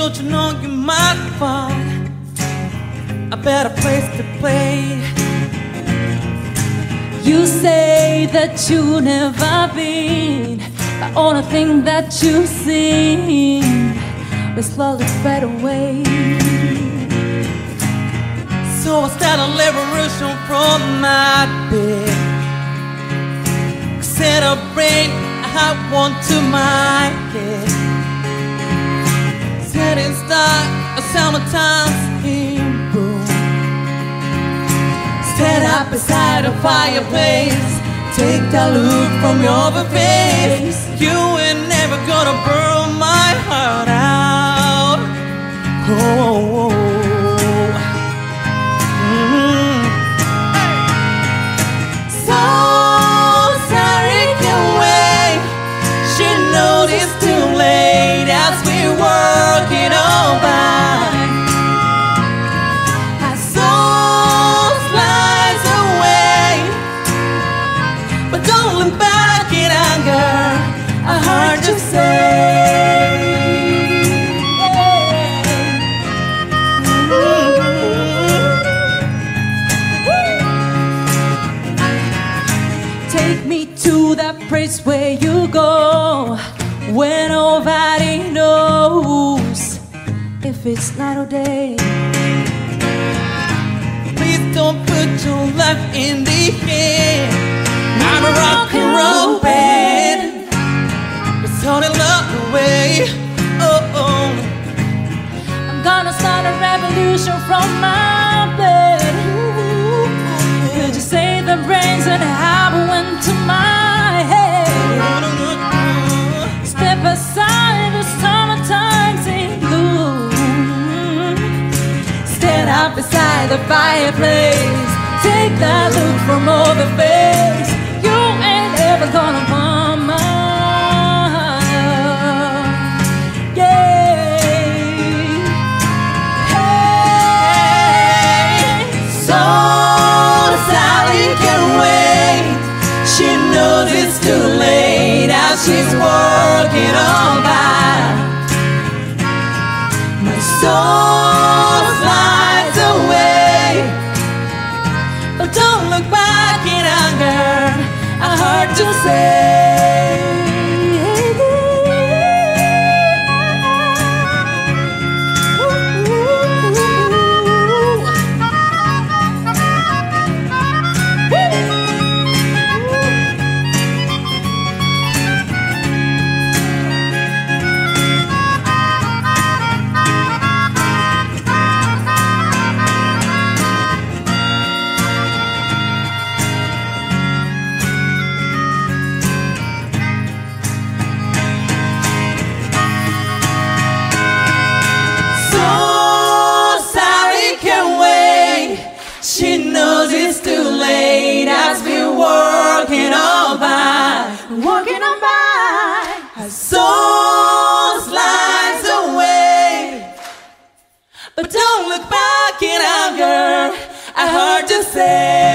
Don't you know you might find a better place to play? You say that you never been, the only thing that you've seen will slowly fade away. So I start a liberation from my bed. Celebrate, I want to my head. Setting star, a summertime steam room. Up beside a fireplace. Take that look from your face. You ain't never gonna burn my heart out. Oh. Place where you go where nobody knows if it's night or day. Please don't put your life in the hand. I'm a rock and roll band. It's holding love away. Oh, oh. I'm gonna start a revolution from my bed. Could you say the brains that have Beside the fireplace. Take that look from over face. You ain't ever gonna want my yeah. Hey, So Sally can wait. She knows it's too late as she's working on by. My soul I soul slides away, but don't look back in anger. I heard you say.